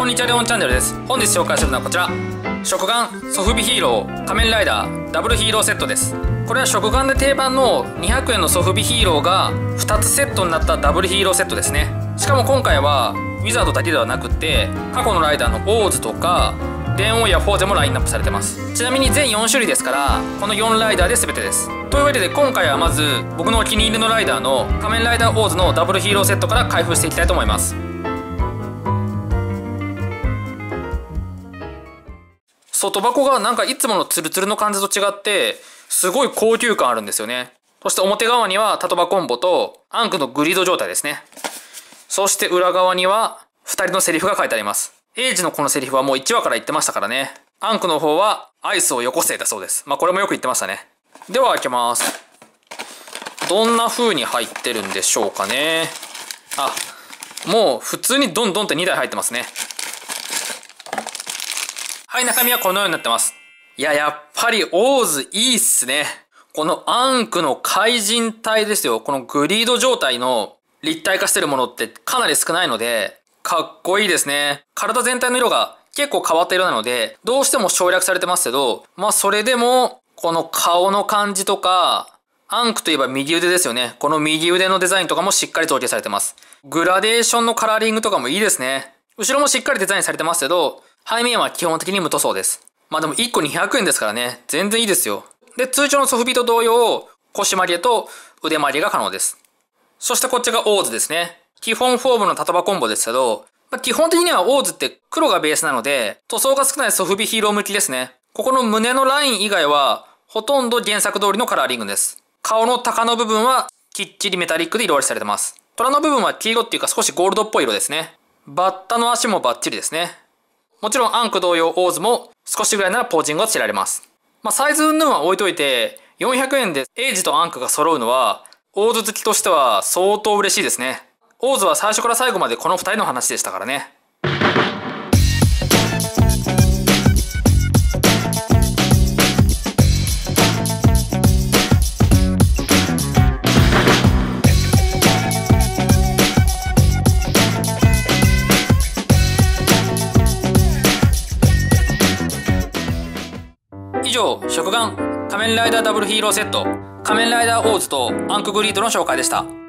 こんにちはレオンチャンネルです。本日紹介するのはこちら。食玩ソフビヒーロー仮面ライダーダブルヒーローセットです。これは食玩で定番の200円のソフビヒーローが2つセットになったダブルヒーローセットですね。しかも今回はウィザードだけではなくて過去のライダーのオーズとか電王やフォーゼもラインナップされてます。ちなみに全4種類ですからこの4ライダーで全てです。というわけで今回はまず僕のお気に入りのライダーの仮面ライダーオーズのダブルヒーローセットから開封していきたいと思います。外箱がなんかいつものツルツルの感じと違ってすごい高級感あるんですよねそして表側にはタトバコンボとアンクのグリード状態ですねそして裏側には2人のセリフが書いてありますエイジのこのセリフはもう1話から言ってましたからね。アンクの方はアイスをよこせだそうです。まあこれもよく言ってましたね。では開けます。どんな風に入ってるんでしょうかね。あ、もう普通にドンドンって2台入ってますね。はい、中身はこのようになってます。いや、やっぱりオーズいいっすね。このアンクの怪人体ですよ。このグリード状態の立体化してるものってかなり少ないので、かっこいいですね。体全体の色が結構変わった色なので、どうしても省略されてますけど、まあそれでも、この顔の感じとか、アンクといえば右腕ですよね。この右腕のデザインとかもしっかり造形されてます。グラデーションのカラーリングとかもいいですね。後ろもしっかりデザインされてますけど、背面は基本的に無塗装です。まあでも1個200円ですからね。全然いいですよ。で、通常のソフビと同様、腰曲げと腕曲げが可能です。そしてこっちがオーズですね。基本フォームのタトバコンボですけど、まあ、基本的にはオーズって黒がベースなので、塗装が少ないソフビヒーロー向きですね。ここの胸のライン以外は、ほとんど原作通りのカラーリングです。顔の高の部分は、きっちりメタリックで色割りされてます。虎の部分は黄色っていうか少しゴールドっぽい色ですね。バッタの足もバッチリですね。もちろんアンク同様オーズも少しぐらいならポージングがつけられます。まあ、サイズ云々は置いといて、400円で映司とアンクが揃うのは、オーズ好きとしては相当嬉しいですね。オーズは最初から最後までこの2人の話でしたからね。以上、食玩仮面ライダーダブルヒーローセット仮面ライダーオーズとアンクグリードの紹介でした。